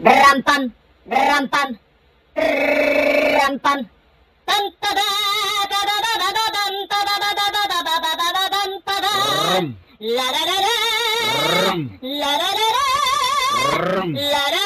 Rampan, rampan, rampan. La da da da. La da da da. La da.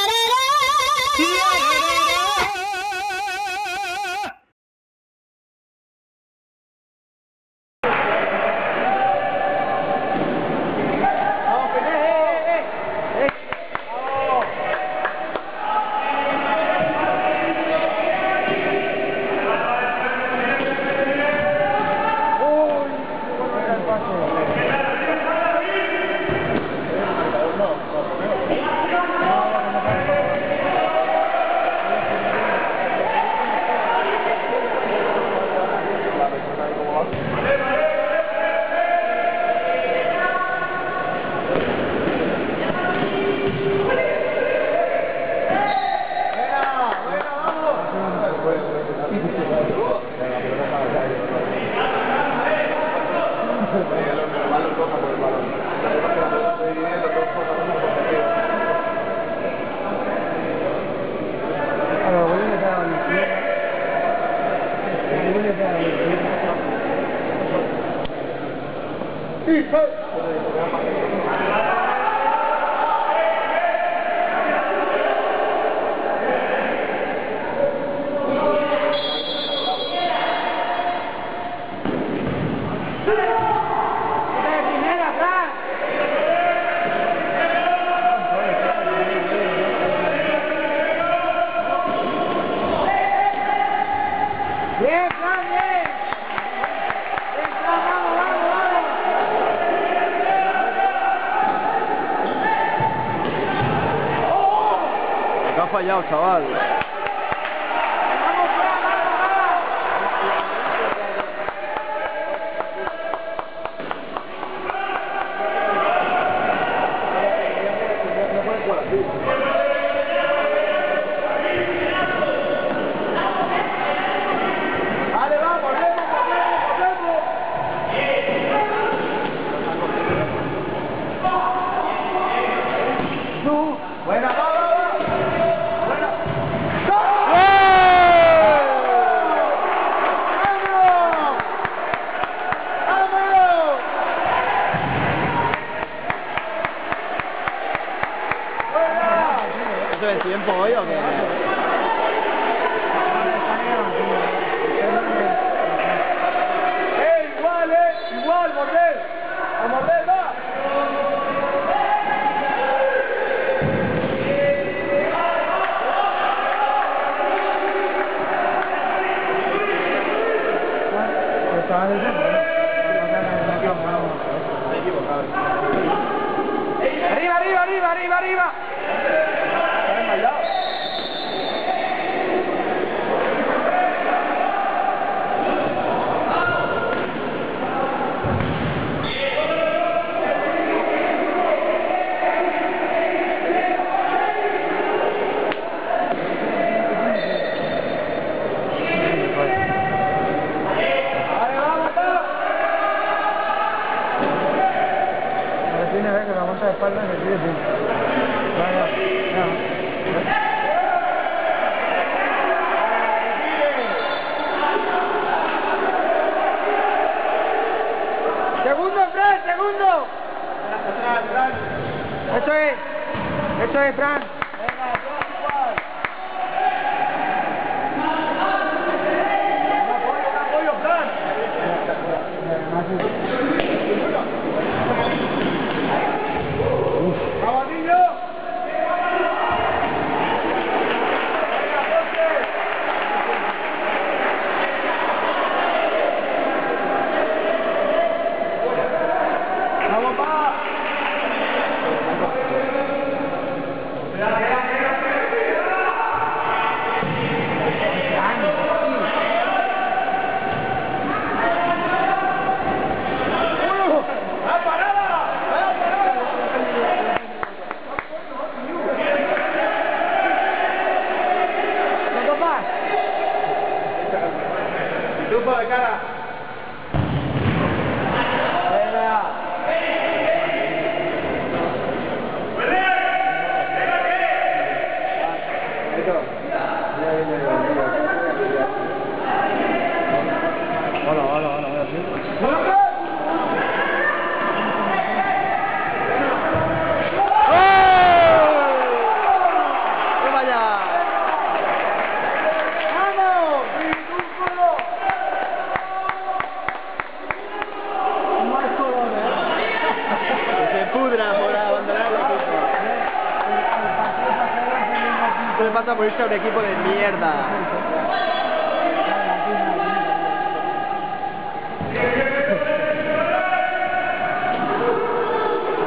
Esto le pasa por irse a un equipo de mierda.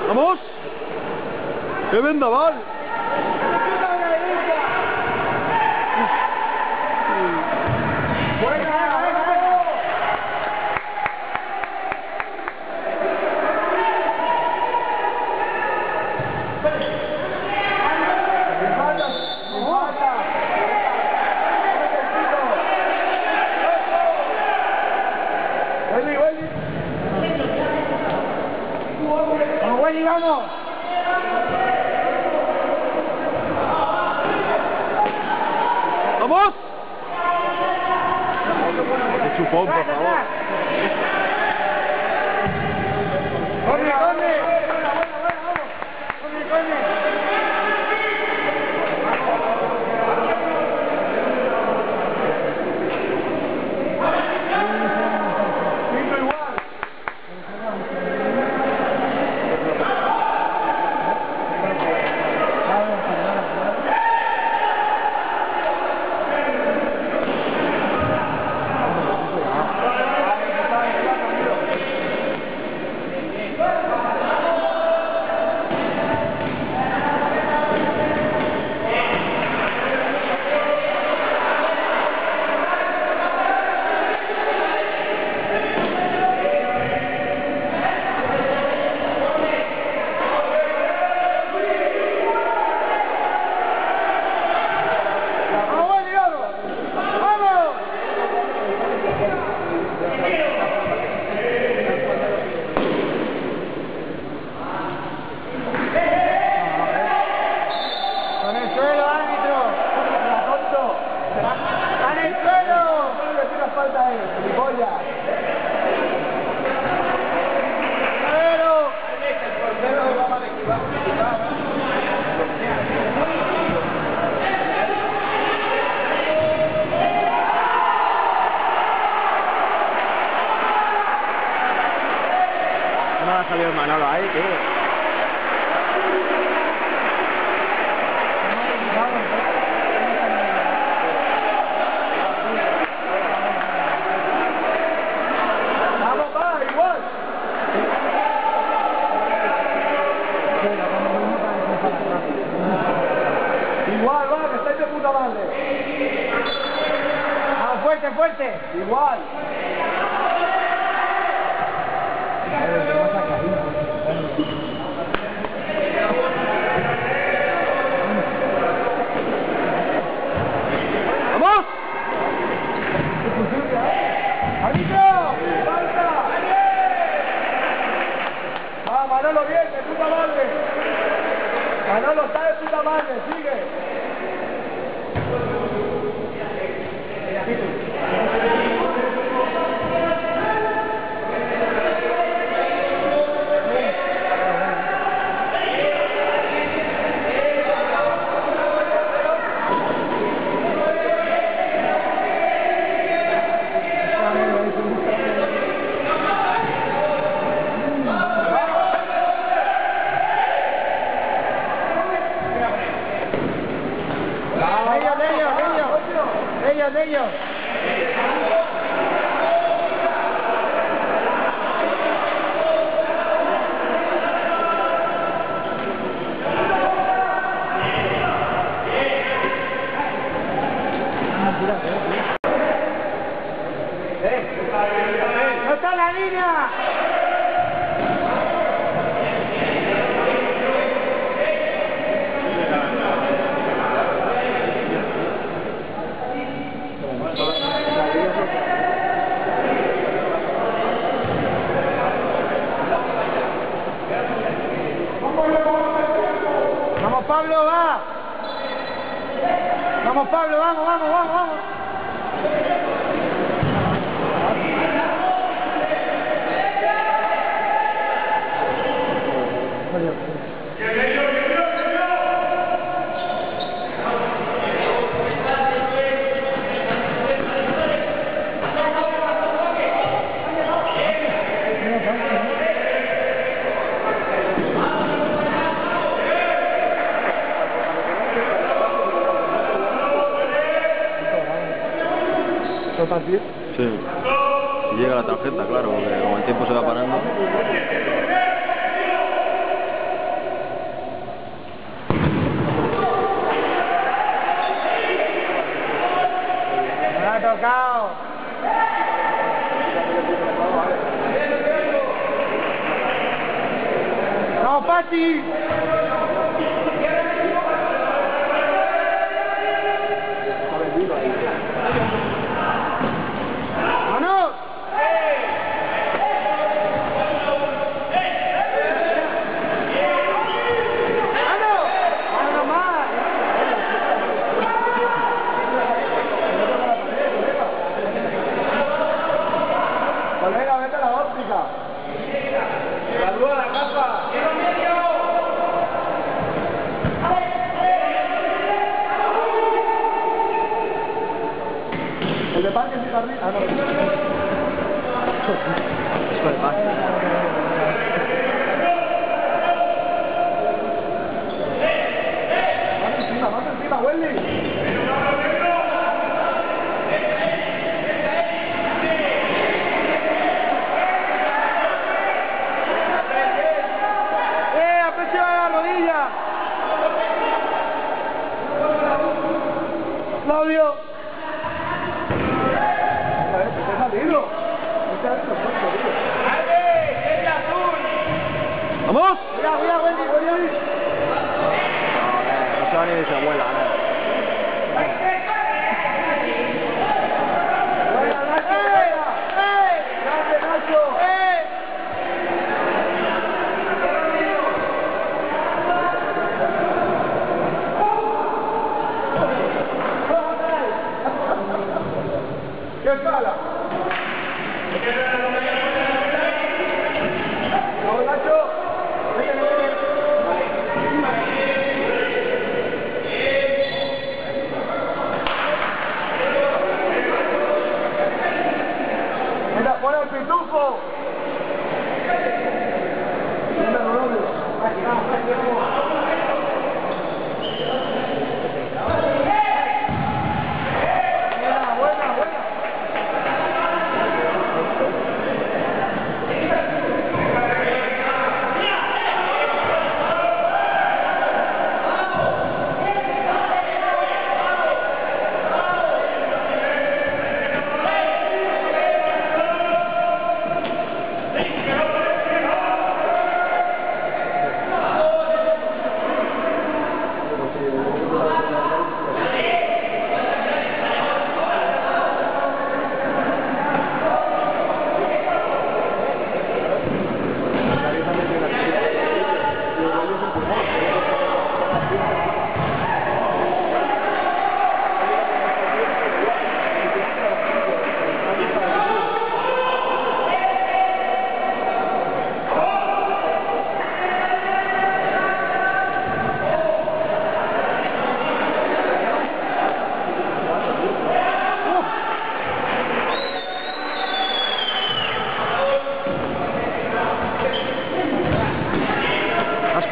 ¡Vamos! ¡Qué vendaval!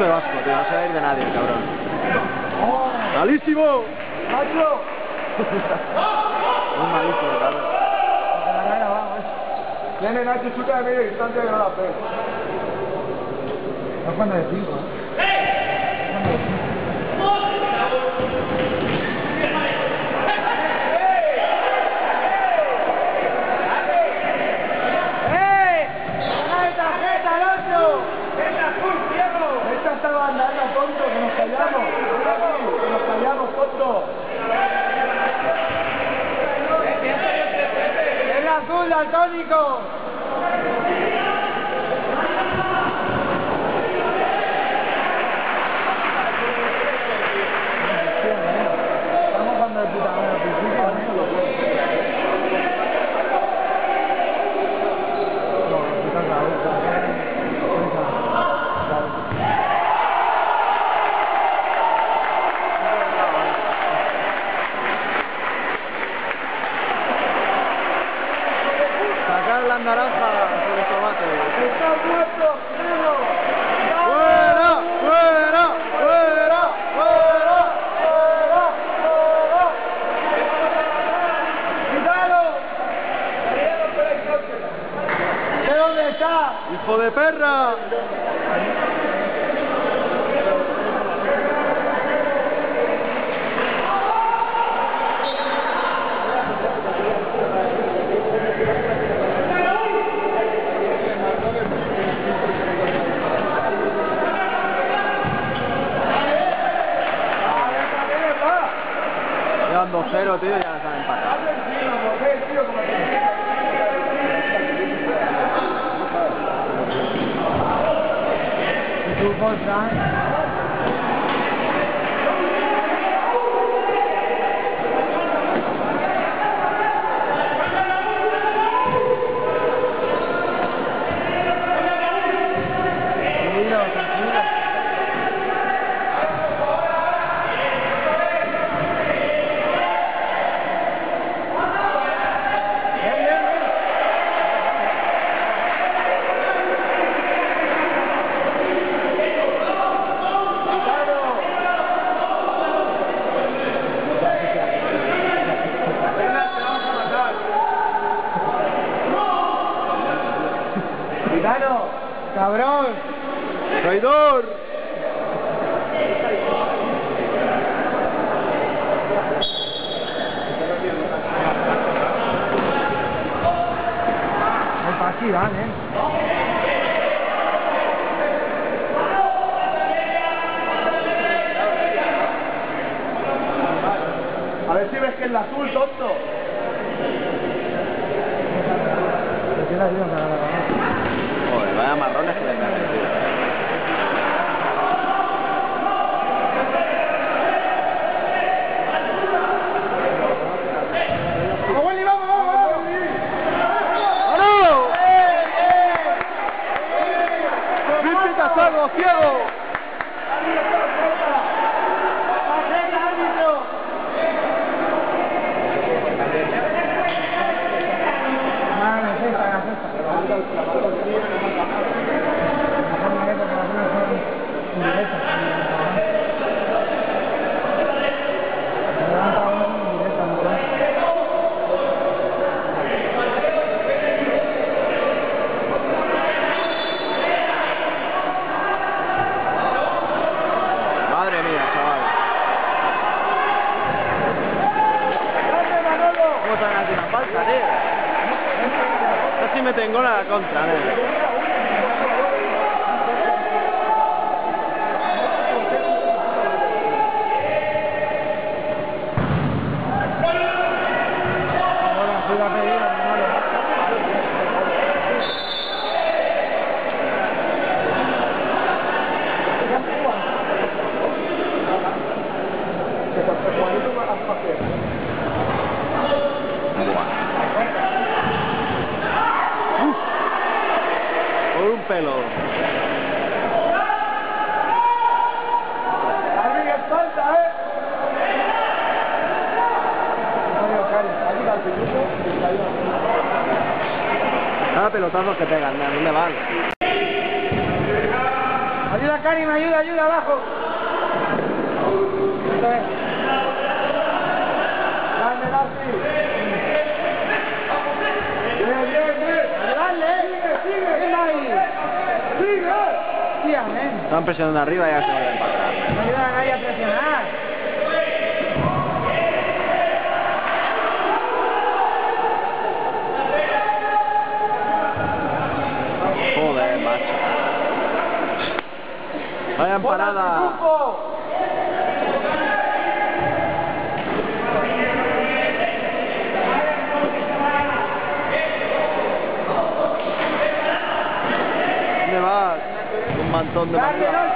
de vasco, tío, no se va a ir de nadie, cabrón. ¡Malísimo! ¡Macho! Muy malísimo, cabrón. Tiene Nacho chuta de media distancia que no la pega. No cuando de ¿eh? esta banda, anda tonto, que nos callamos, que nos callamos, tonto. ¡Es azul, daltónico! contra, ¿no? pelo. Eh. Cada ah, pelotazo que pegan, a mí me van. Ayuda, Cari, me ayuda, ayuda, abajo. Dale, Lassi. Bien, bien, bien. Dale, eh. sigue, sigue. Bien ahí. ¡Sigue! Están presionando arriba y ya se vuelven para atrás. No ayudan a nadie a presionar. Joder, macho. Vaya parada. Antón de María.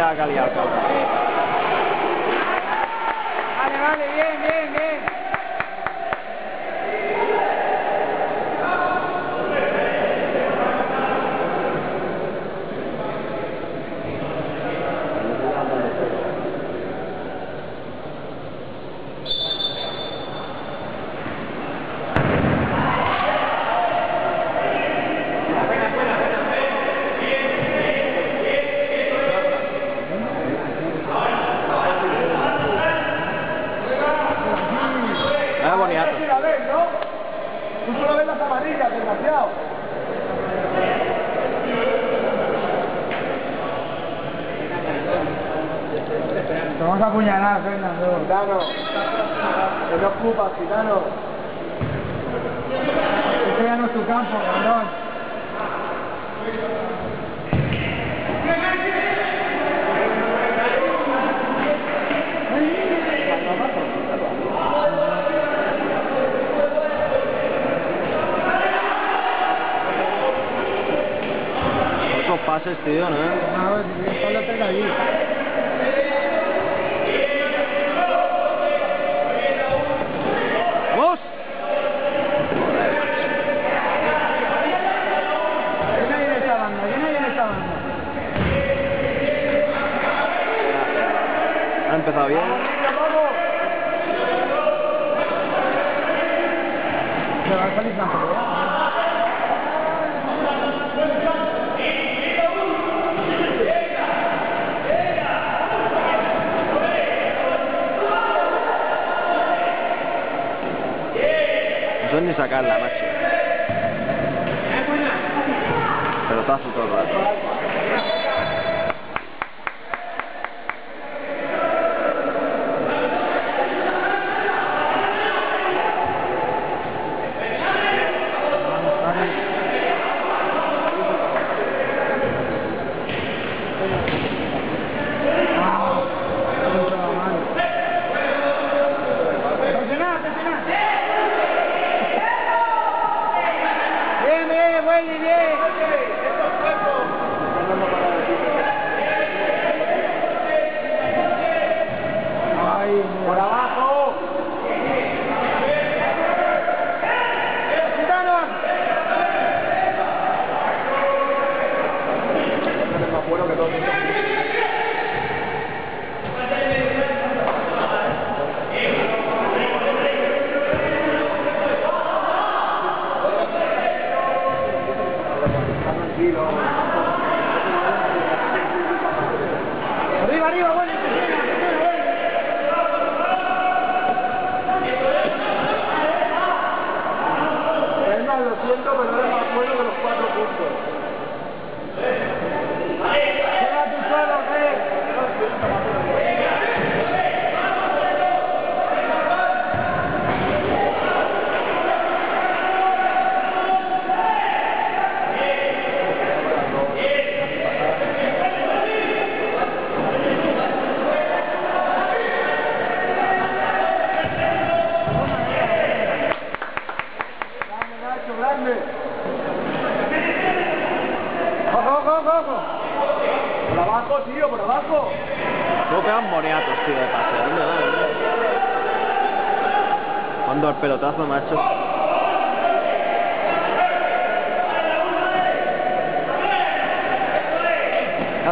Ya, Vale, vale, bien, bien, bien.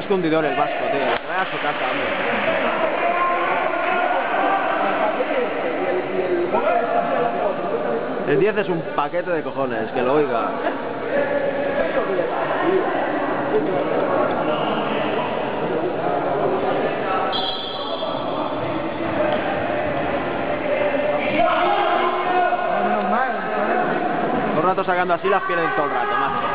que hundidor el vasco, tío. Vaya su casa, hombre. El 10 es un paquete de cojones, que lo oiga. Todo el rato sacando así las pierden todo el rato, macho.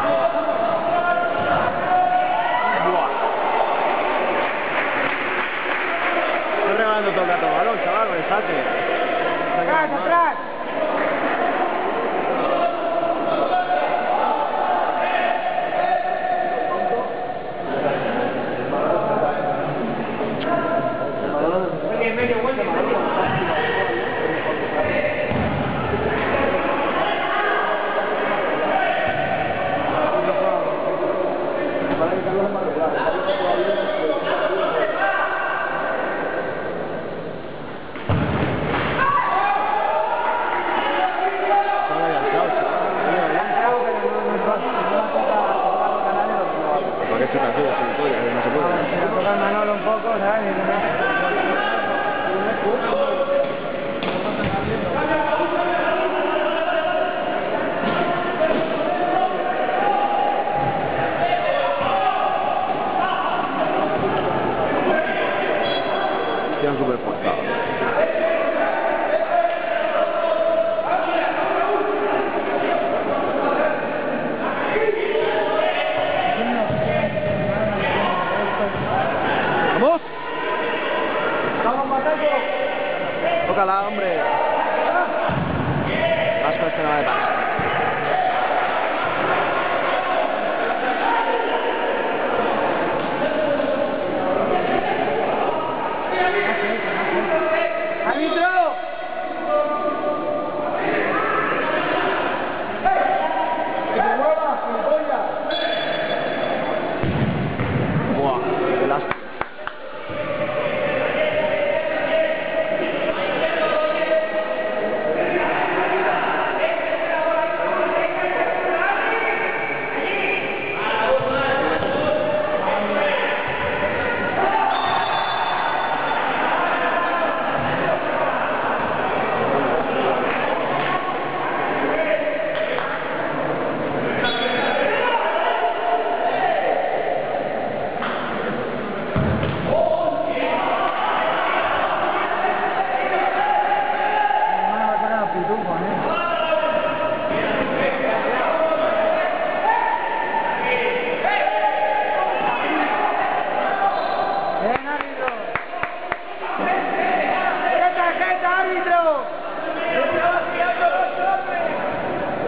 Árbitro!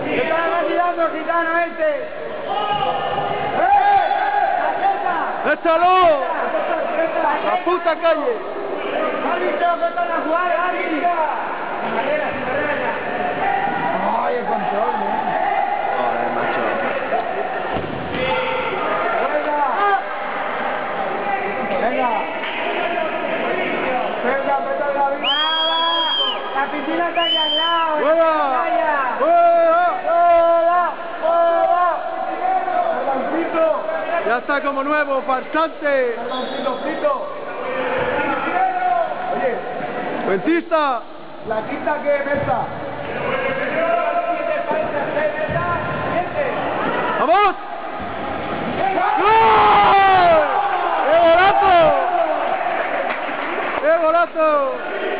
¡Qué estaba vacilando, gitano este! ¡Eh! ¡La puta calle! ¡Árbitro, que están a jugar, árbitro! ¡Ay, el control, eh! Joder, macho. ¡Venga! ¡Venga! ¡Venga, vete a la vida! ¡La piscina está aquí al lado! ¡Fuera! ¡Fuera! ¡Fuera! ¡Fuera! ¡Carboncito! ¡Ya está como nuevo, farsante! Oye, ¡Cuentista! ¿la quinta qué mesa? ¡Vamos! ¡Gol! ¡Qué golazo! ¡Qué golazo!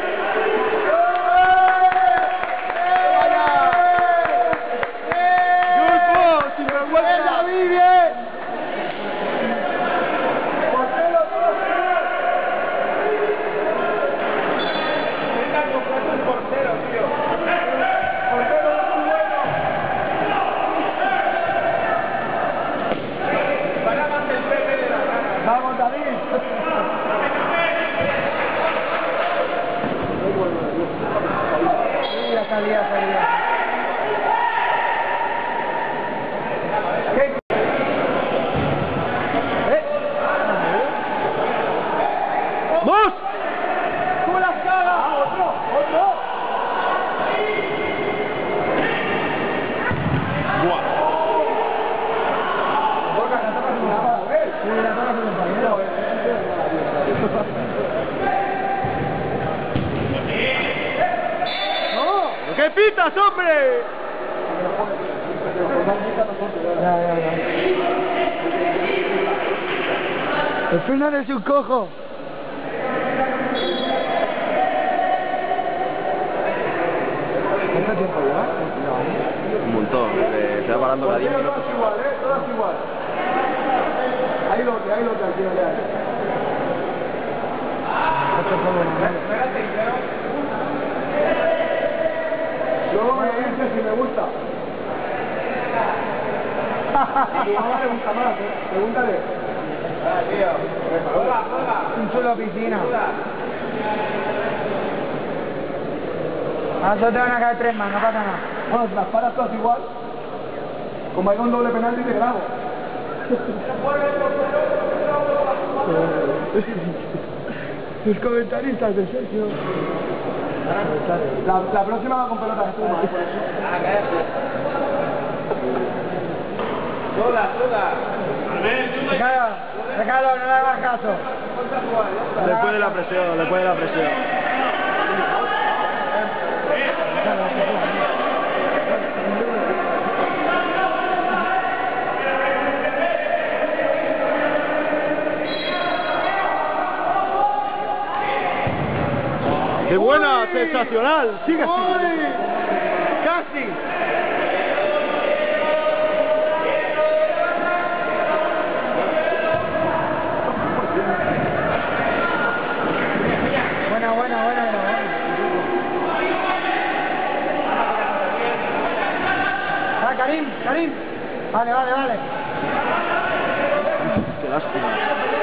El final es un cojo. ¿Cuánto tiempo lleva? Un montón, eh, se va parando cada 10 minutos. Todas igual, ¿eh? Todas igual. Ahí lo que, ahí lo que, aquí lo que hay. Luego me lo dices si me gusta. Mamá le gusta más, ¿eh? Pregúntale. Un chulo piscina. A nosotros van a caer tres más, no pasa nada. Bueno, si las paras todas igual, como hay un doble penalti te grabo. Tus comentaristas de Sergio. La, la próxima va con pelotas extremas, ¿eh? por eso. Toda, toda. Déjalo, no le hagas caso. Después de la presión, después de la presión. ¡Qué buena! ¡Sensacional! ¡Sigue así! ¡Casi! Karim. Vale, vale, vale. ¡Qué lástima!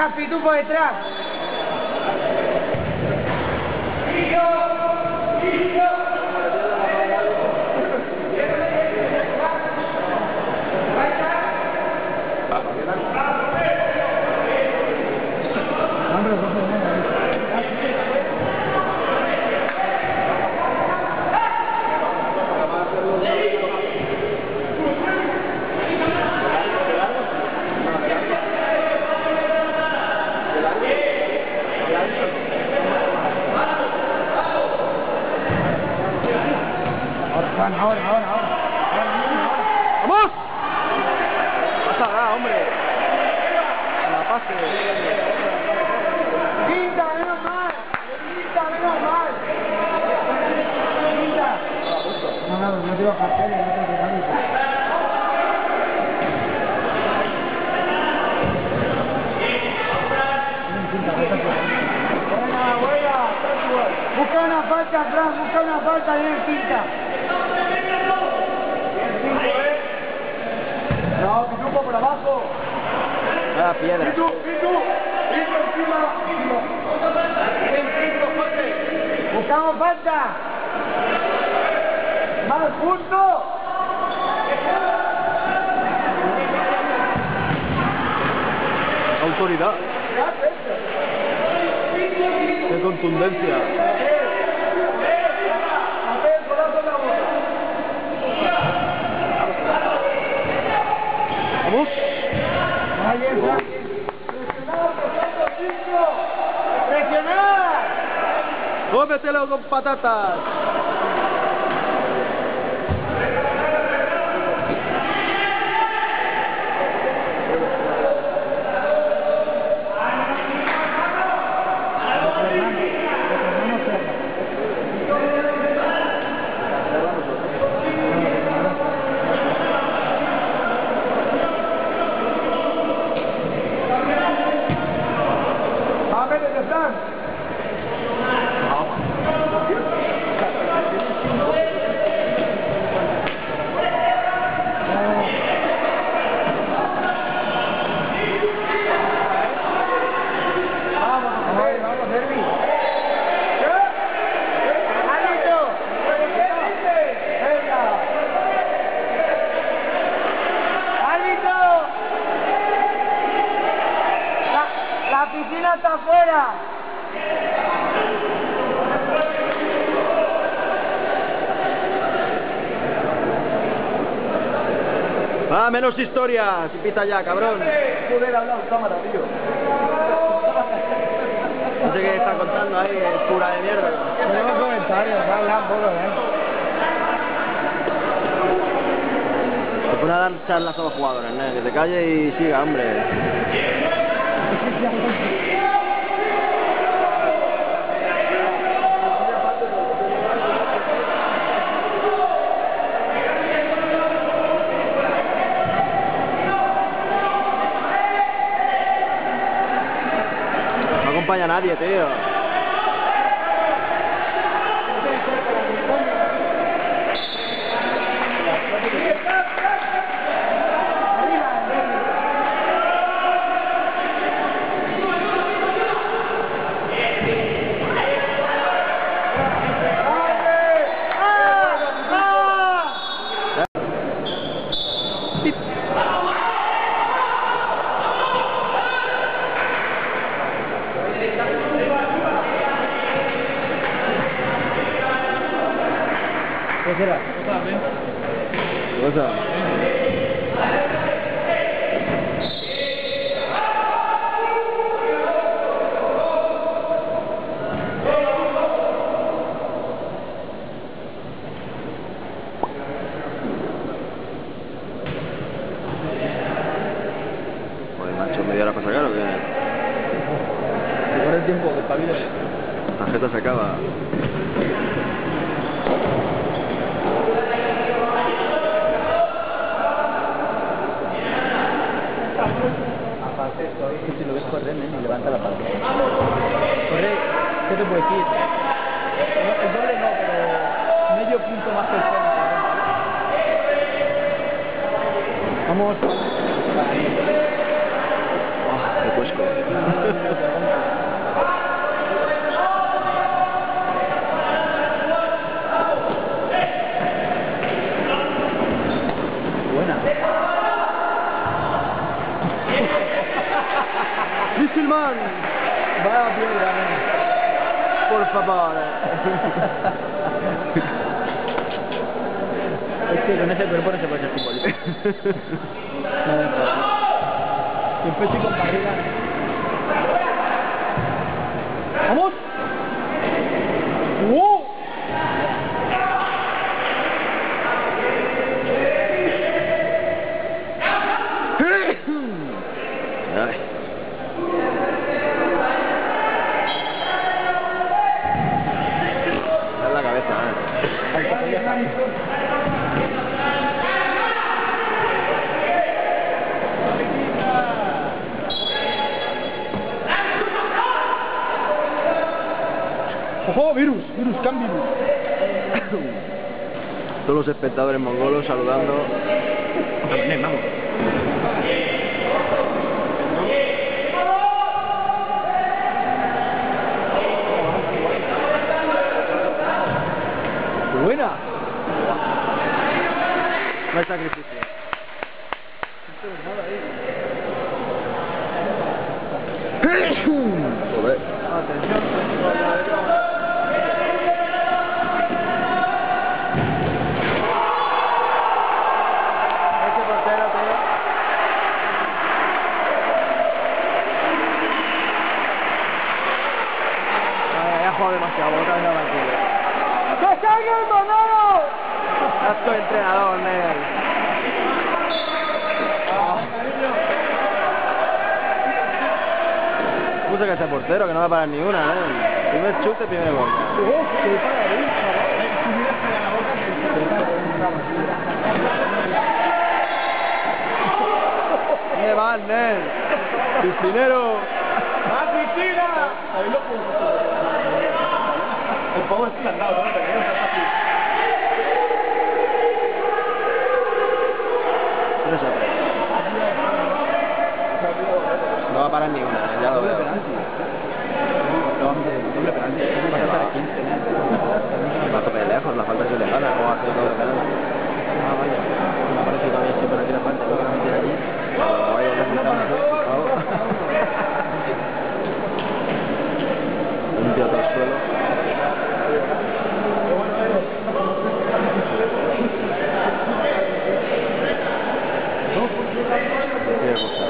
Detrás, pitufo, detrás. ahora, ahora, ahora, ¡Vamos! Pasa, hombre. La pase. Quinta, menos mal. Quinta, menos mal. Quinta. No, no, no tengo carteles, no tengo carteles. Busca una falta atrás, busca una falta en el quinta. No, Pituco por abajo. Ah, piedra. Pitu, Pitu, Pitu encima. Buscamos falta. Más puntos. Autoridad. Qué contundencia. Papel, golazo en la boca. Vamos. Ahí está. Presionar, por cinco. Presionar. Cómetelo con patatas. Va, menos historia. Si pita ya, cabrón. Joder, habla en cámara, tío. No sé qué está contando ahí, es pura de mierda. Tengo comentarios, habla un poco, ¿eh? Se pone a dar charlas a los jugadores, ¿no? Que te calle y siga, hombre. A nadie, tío. Es que con ese cuerpo no se puede no. Siempre estoy con barriga. Los espectadores mongolos saludando. Puse que ese portero, que no va a parar ni una, ¿eh? Primer chute, primer gol. ¡Oh, qué paradín, ¿Dónde vas, Nel? Piscinero. ¡A piscina! El pavo es al lado, ¿no? Pero no va a parar ni una, ya lo veo. penalti. Doble doble penalti. Es un pasar a 15, ¿no? Va a tope lejos, la falta es ¿cómo va a hacer doble penalti? Ah, vaya. Me ha parecido que sido penalti la falta, allí. Vaya favor. Un tío al suelo. Qué cosa.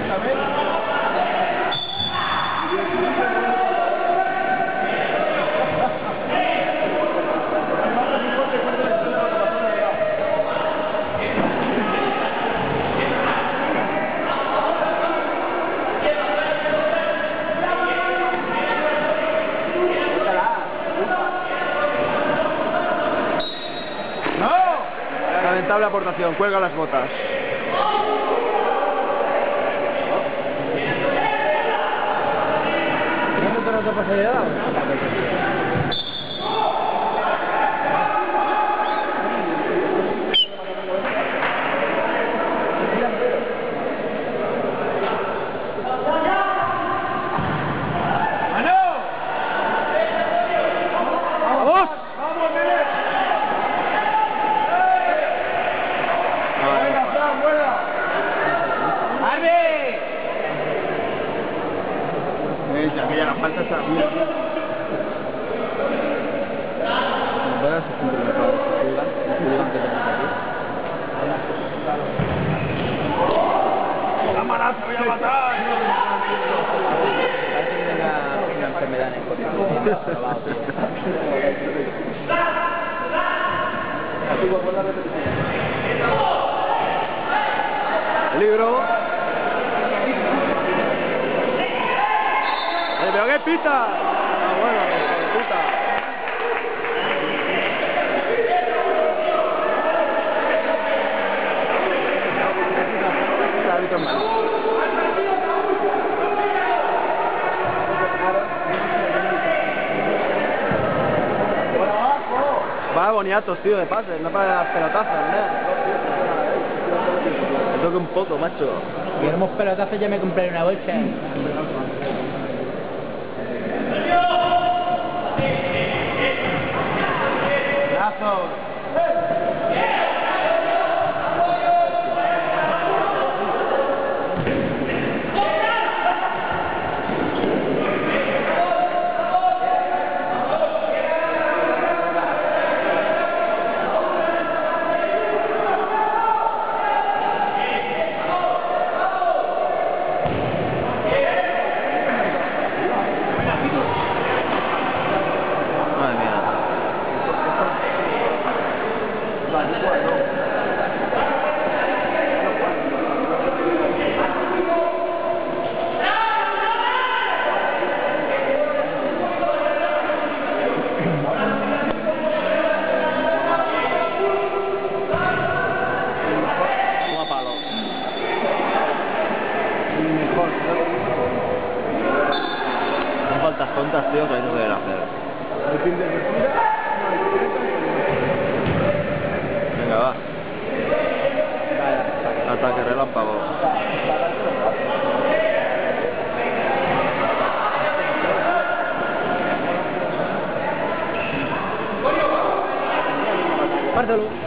Lamentable aportación, cuelga las botas. ¿No te no te pasa de edad? ¡Vamos! ¡Vamos, nene! No, ¡Buena, no, Fran, buena! ¡Arbe! Eh, ya que ya la falta está bien. Bueno, se cumple la palabra, se juega, se juega antes de nada, ¡La maraza, voy a matar! Parece que tenga una enfermedad en el corazón. Peligro. Eh, ¿Pero qué pita? Ah, bueno, malo. Va boniatos, tío, de pases, no para las pelotazas, ¿no? Me toque un poco, macho. Queremos pelotazos, ya me compré una bolsa. Pártelo.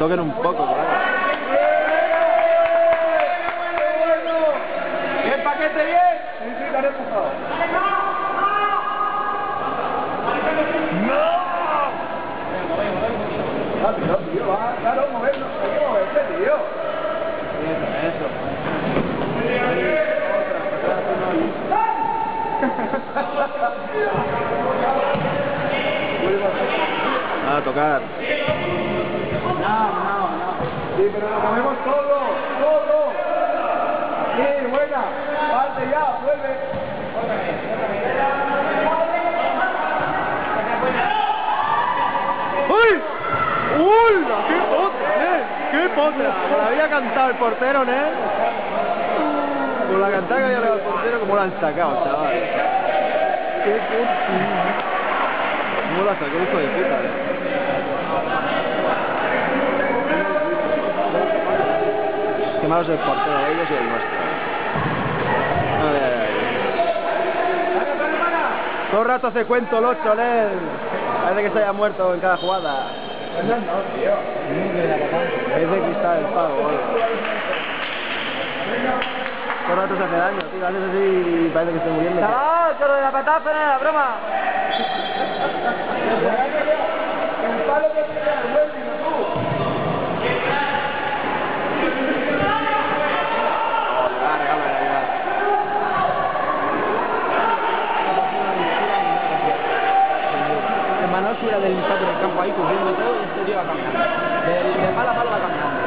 Toquen un poco, cantado el portero, ¿eh? Con la cantaga y al portero como lo han sacado, chaval. Qué. ¿Cómo la sacó hijo de puta, eh? Qué malo es el portero ellos y el nuestro. Ay, ay, ay. Todo el rato hace cuento el 8, Lel. Parece que se haya muerto en cada jugada. Es de cristal el pago. Todo el rato se hace daño, tío. Haces así y parece que estoy muriendo. ¡Chaval! ¡Que lo de la patada no era broma! El Manuel se hubiera deslizado por el campo ahí cubriendo todo y este tío va caminando. De, de a va caminando.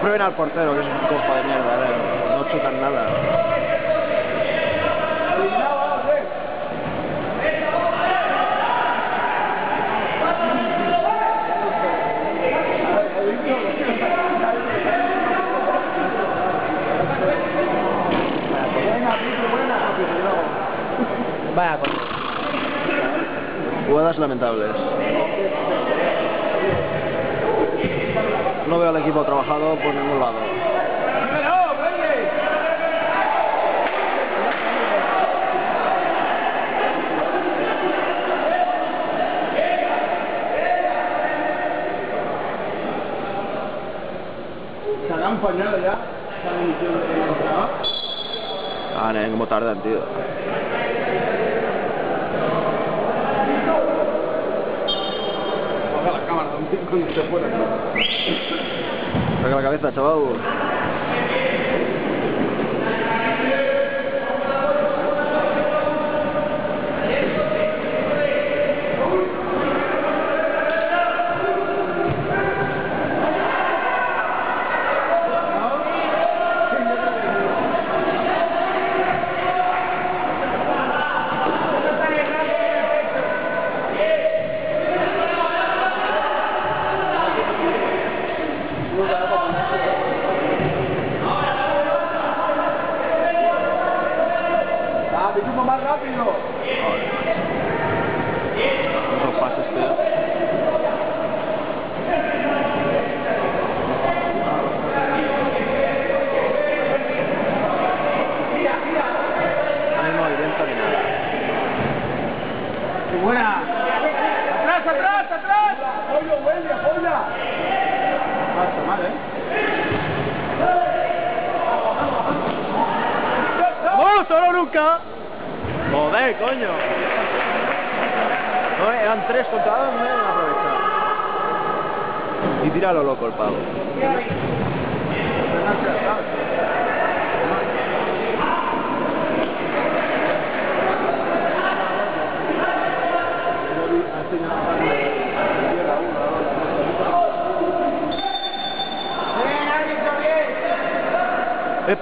Prueben al portero, que es un cojo de mierda, eh. no chutan nada. Vaya coño. Jugadas lamentables. No veo al equipo trabajado por ningún lado. ¿Se han fallado ya? Ah, nen, como tardan, tío. Baja la cámara también cuando se fuera. Saca la cabeza, chaval.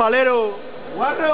Palero! ¡Cuatro,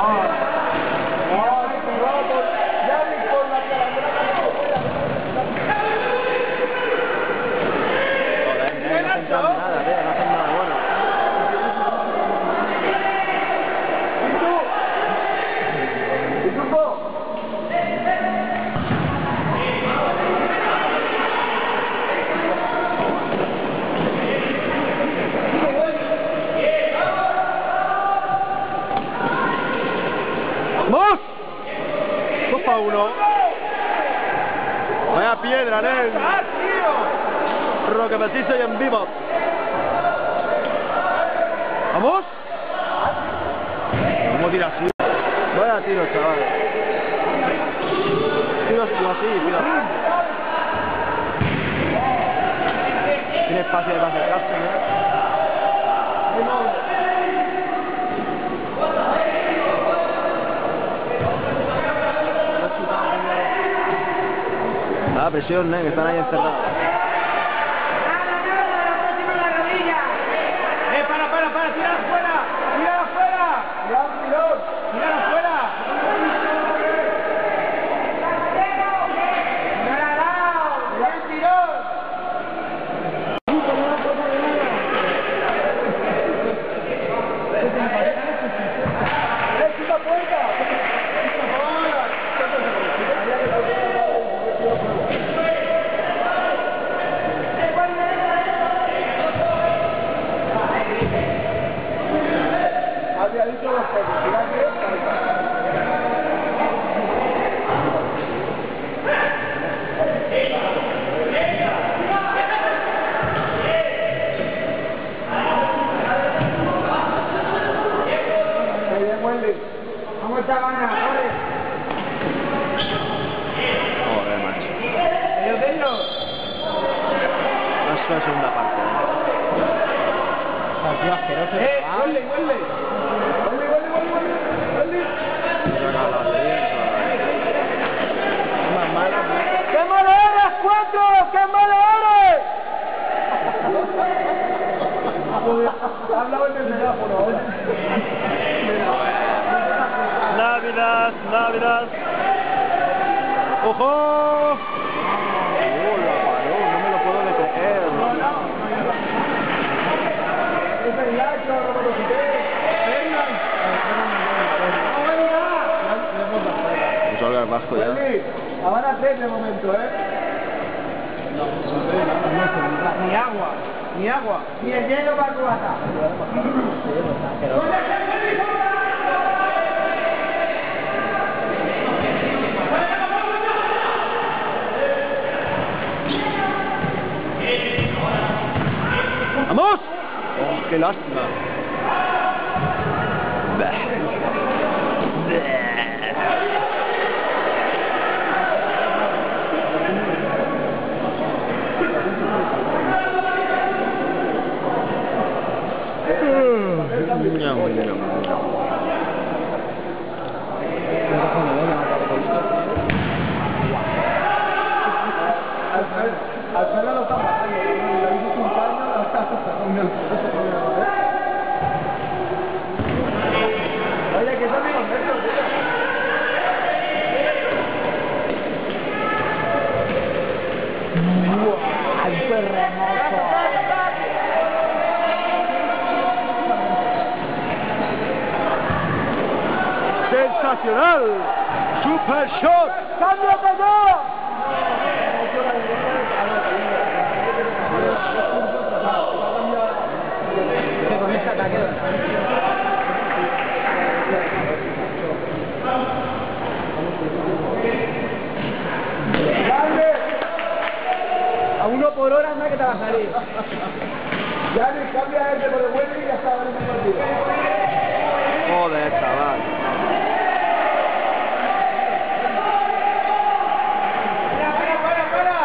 Oh. A uno. Vaya piedra, Nen. Roque preciso y en vivo. ¿Vamos? ¿Eh? que están ahí encerrados. Hablado en el megáfono, ¿eh? Navidad, Navidad. ¡Ojo! ¡Oh, la paró! No me lo puedo ni creer. Es el Lacho, Roberto Jiménez. Fernan. ¡No venga! Pues salga el vasco ya. Wendy, la van a hacer de momento, ¿eh? Ni agua, ni agua, ni el hielo para cubata. ¡Vamos! ¡Oh, qué lástima! ¡Sensacional! ¡Super shot! ¡Cámbiate ya! Que te va a salir. Dale, cambia a este por el bueno y ya está, en el partido. Joder, chaval. ¡Para, para, para!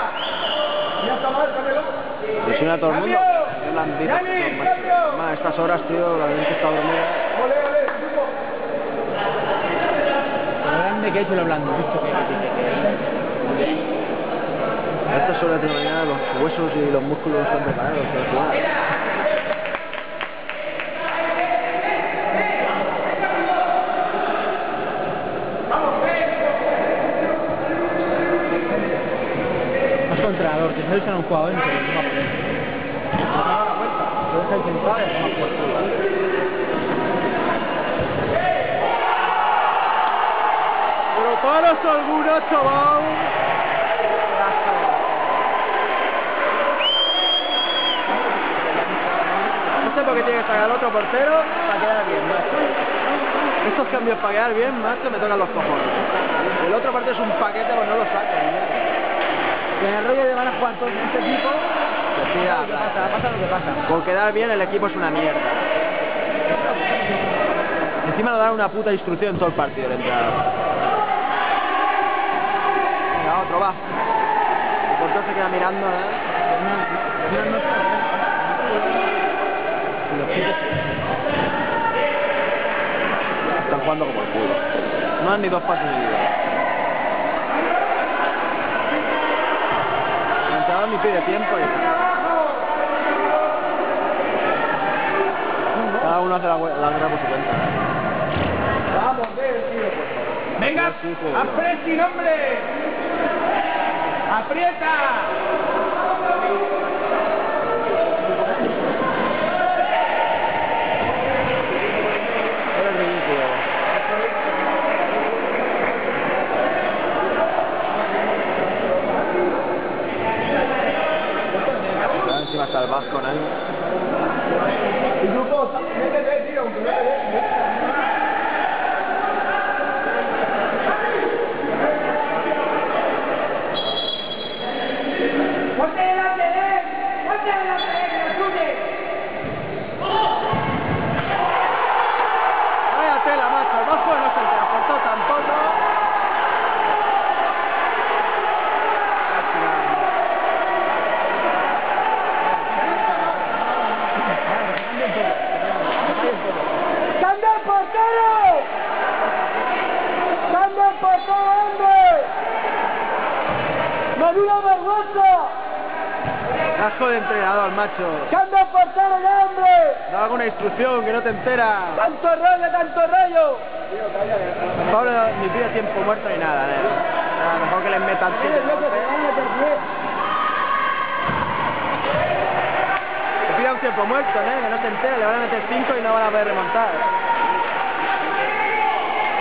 Ya está mal, cámbialo. Presiona a todo el mundo. Estas horas, tío, la gente está dormida. Lo grande que he hecho lo blando. A estas horas de la mañana los huesos y los músculos están preparados para jugar. Más entrenador, que se a un jugador y se lo toma por dentro. Lo deja ahí sentado y toma por culo. Pero paras alguna, chaval. Qué tiene que sacar otro portero para quedar bien, macho. Estos cambios para quedar bien, macho, me tocan los cojones. El otro parte es un paquete, pues no lo saca. Que en el rollo de van a jugar todos este equipo, Que lo que pasa, lo que pasa. Con quedar bien el equipo es una mierda. Encima nos dan una puta instrucción todo el partido el entrenador. Venga, otro va. El se queda mirando, ¿eh? Están jugando como el culo. No dan ni dos pasos seguidos. El entrenador ni pide tiempo y cada uno hace la, la guerra por su cuenta. Vamos, ve, tío. Venga, apreti, hombre. Aprieta. Eres ridículo. Ah, Encima está el vasco, ¿no? Y grupo, métete, tío, aunque no te dé. ¡Ponte delante de él! ¡Ponte delante de él, que lo chute! Vaya tela, macho. El vasco no se transportó tampoco. ¡Cambia el portero! ¡Cambia el portero, hombre! ¡Menuda vergüenza! Asco de entrenador, macho. ¡Cambia el portero, ya, hombre! Da alguna instrucción que no te entera. ¡Tanto rollo, tanto rollo! Pablo ni pide tiempo muerto ni nada, ¿eh? A lo mejor que les metan golpes. Que pida un tiempo muerto, ¿eh? Que no se entera, le van a meter cinco y no van a poder remontar.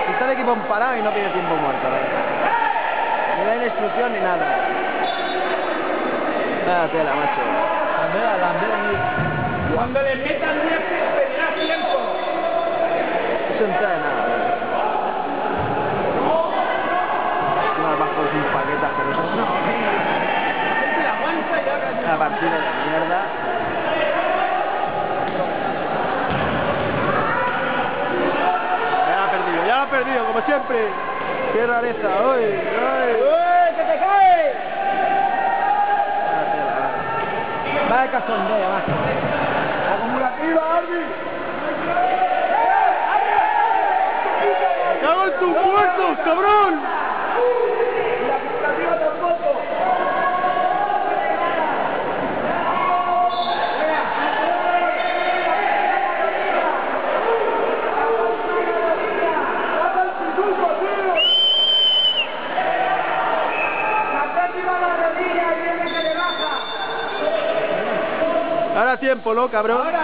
Si está el equipo parado y no pide tiempo muerto, ¿eh? Ni da instrucción ni nada. Nada tela, macho. Bandera, bandera, ahí. Cuando le metan 10, pedirás tiempo. No se entera de nada, ¿eh? Encima el Vasco es un paquete asqueroso. La guancha y ahora Una partida de mierda. Ya la ha perdido, ya la ha perdido, como siempre. Qué rareza, hoy, hoy. Vaya cachondeo, macho. Acumulativa, Arby. ¡Cago en tus muertos, cabrón! Y la acumulativa tampoco. ¡Pasa el tributo, tío! La próxima la rodilla y viene que le baja. Ahora tiempo, ¿no, cabrón?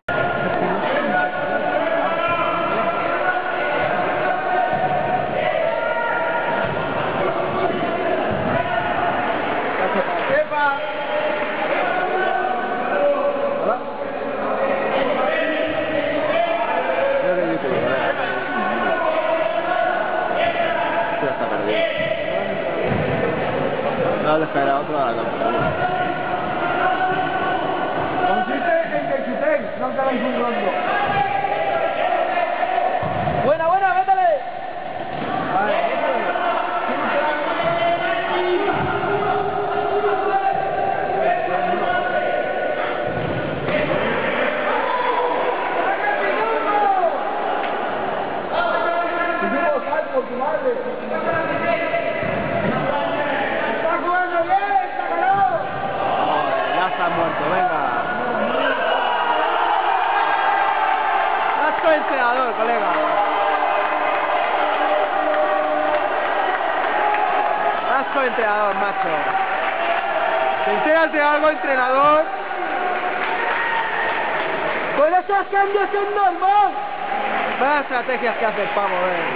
estrategias que hace el pavo, eh.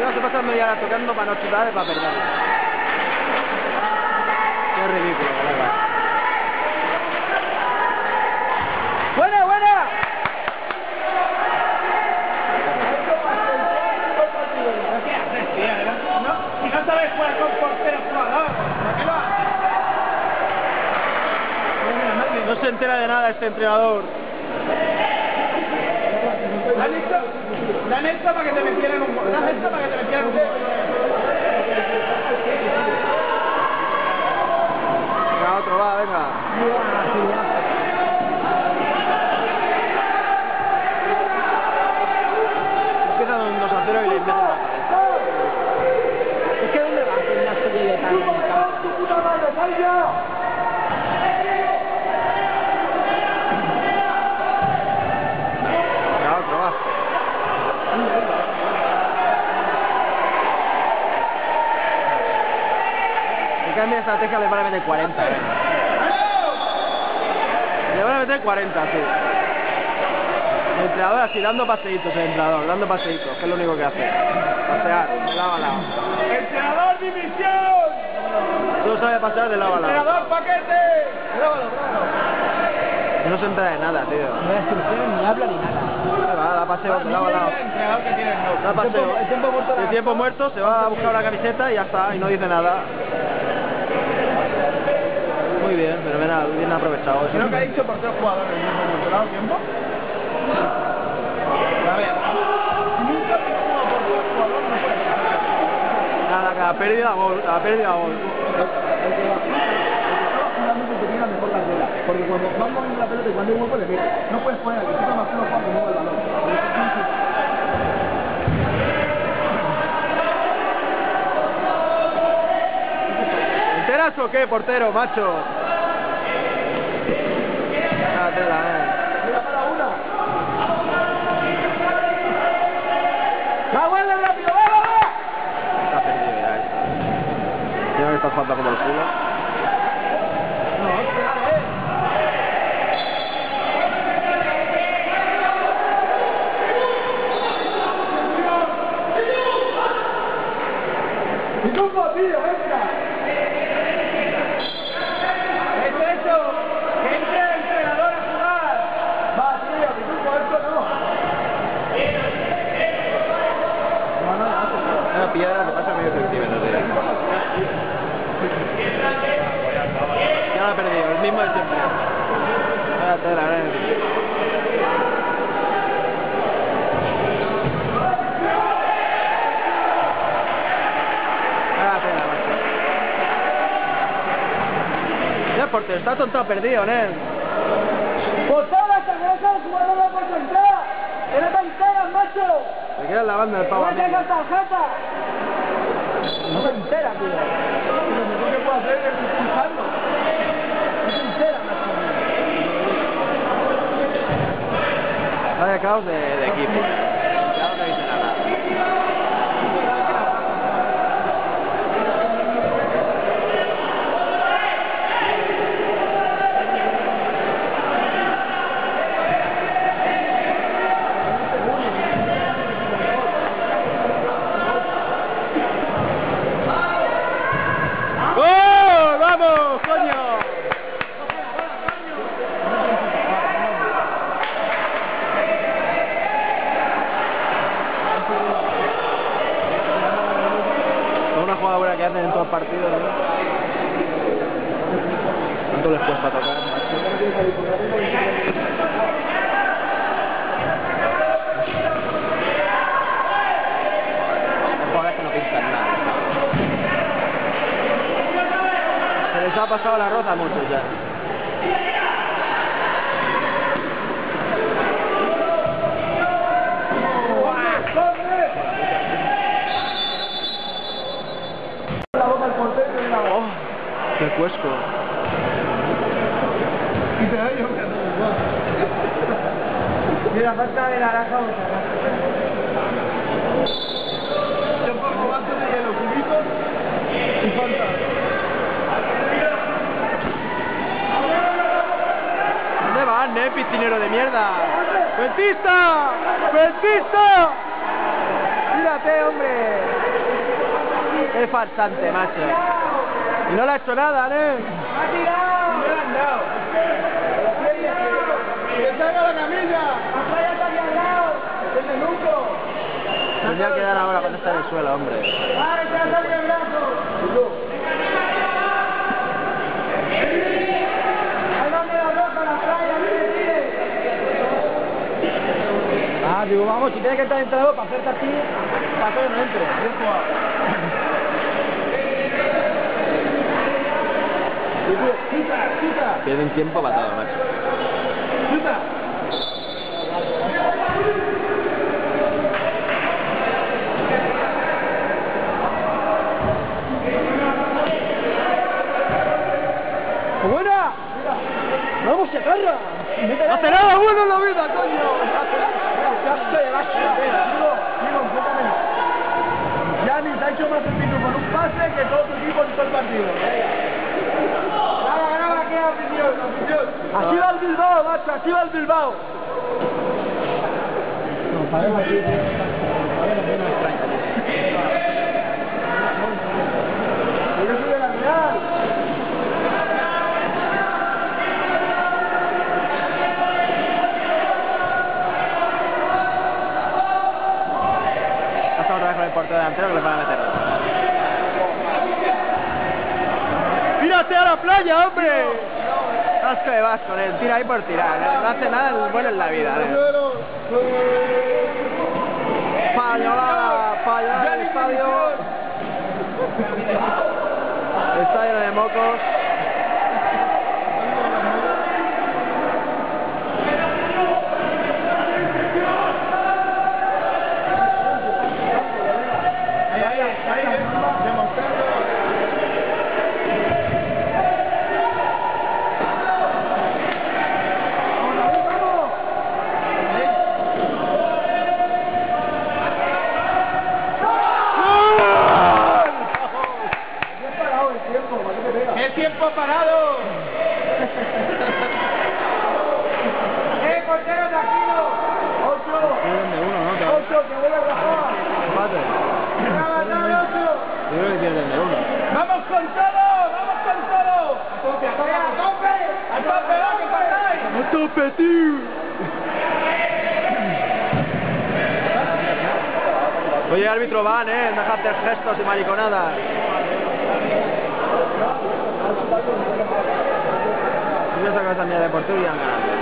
Yo se pasa media hora tocando para no chutar y para perder. Qué ridículo, colega. ¡Buena, buena! ¿No? Si no sabes jugar con portero jugador, ¿por qué? No se entera de nada este entrenador. Cambia de estrategia le van a meter 40, eh. Le van a meter 40, sí. El entrenador así, dando paseitos, el entrenador, dando paseitos, que es lo único que hace. Pasear, de lado a lado. ¡Entrenador, dimisión! Solo sabe pasear de lado a lado. ¡Entrenador, paquete! No se entera de nada, tío. No da instrucciones, ni habla ni nada. Va, da paseo de lado a lado. El tiempo muerto El tiempo muerto se va a buscar una camiseta y ya está, y no dice nada. Muy bien, fenomenal, bien aprovechado. Creo que ha dicho por tres jugadores el mismo momento. ¿Le ha dado tiempo? A ver. Nunca juega por tres jugadores, no puede ser. Nada, cada pérdida gol, cada pérdida gol. Porque cuando van moviendo la pelota y cuando hay un hueco le mete. No puedes poner al que más uno cuando mueve el balón. ¿Enteras o qué, portero, macho? Ah, tela, eh. Mira para una. ¡La vuelve rápido! ¡Va, va, va! Está perdido ya esto. Tiene que estar falta como el culo. Portero, está tonto perdido, ¿eh? ¡Por todas las el jugador entrar! ¡Que no te enteras, macho! Me queda la banda del pavo ¡No me tengas tarjeta! No entera, tío. Lo mejor que puedo hacer es expulsarlo. No se entera, macho. Vaya caos de, de equipo. farsante, macho. Y no le ha hecho nada, ¿no? ¡Ha tirado! ¡No le han dado! ¡Que salga la camilla! ¡Papaya está aquí al lado! ¡Es el nuco! Tendría que dar ahora cuando está en el suelo, hombre. ¡Ah, está saliendo el brazo! Ah, digo, vamos, si tiene que estar entrado para hacerte así, para que no entre. Pierden tiempo patado, macho. ¡Buena! ¡Vamos, se agarra! ¡No ¡Hace nada bueno en la vida, coño! Digo, enfócame. Yanis ha hecho más pepino con un pase que todo tu equipo en todo el partido. Así va el Bilbao, macho, así va el Bilbao. Aquí. Hasta otra vez con el portero delantero que le van a meter. ¡Tírate a la playa, hombre! Vas con él, tira ahí por tirar. No hace nada bueno en la vida. Pañolada, pañolada del estadio. Estadio de mocos. ¡El tiempo parado! ¡Eh, portero, tranquilo! ¡Ocho! Pierden de uno, ¿no? ¡Ocho, que vuelve a rajar! Empate. ¡Graba, dale, ocho! Yo creo que pierden de uno. ¡Vamos con todo! ¡Vamos con todo! ¡A tope, a tope! ¡A tope! ¡A tope, vamos, que empatáis! ¡A tope, tío! Oye, árbitro van, eh, deja hacer gestos y mariconadas. Yo esa cabeza mía de portero y han ganado.